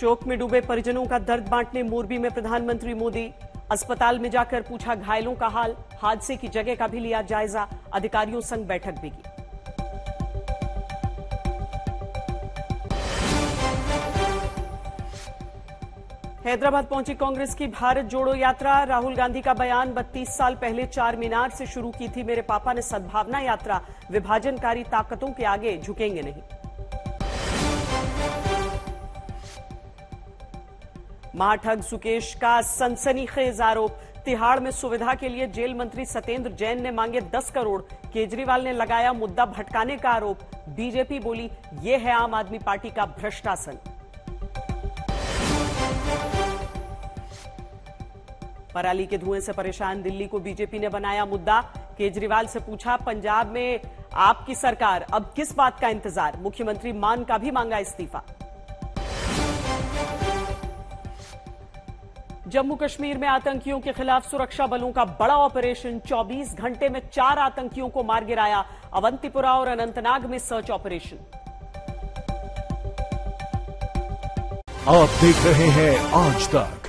शोक में डूबे परिजनों का दर्द बांटने मोरबी में प्रधानमंत्री मोदी। अस्पताल में जाकर पूछा घायलों का हाल, हादसे की जगह का भी लिया जायजा, अधिकारियों संग बैठक भी की। हैदराबाद पहुँची कांग्रेस की भारत जोड़ो यात्रा। राहुल गांधी का बयान 32 साल पहले चार मीनार से शुरू की थी। मेरे पापा ने सद्भावना यात्रा। विभाजनकारी ताकतों के आगे झुकेंगे नहीं। महाठग सुकेश का सनसनीखेज आरोप। तिहाड़ में सुविधा के लिए जेल मंत्री सत्येंद्र जैन ने मांगे 10 करोड़। केजरीवाल ने लगाया मुद्दा भटकाने का आरोप। बीजेपी बोली, ये है आम आदमी पार्टी का भ्रष्टासन। पराली के धुएँ से परेशान दिल्ली को बीजेपी ने बनाया मुद्दा। केजरीवाल से पूछा, पंजाब में आपकी सरकार, अब किस बात का इंतज़ार? मुख्यमंत्री मान का भी मांगा इस्तीफा। जम्मू कश्मीर में आतंकियों के खिलाफ सुरक्षा बलों का बड़ा ऑपरेशन। 24 घंटे में चार आतंकियों को मार गिराया अवंतीपुरा और अनंतनाग में सर्च ऑपरेशन। आप देख रहे हैं आज तक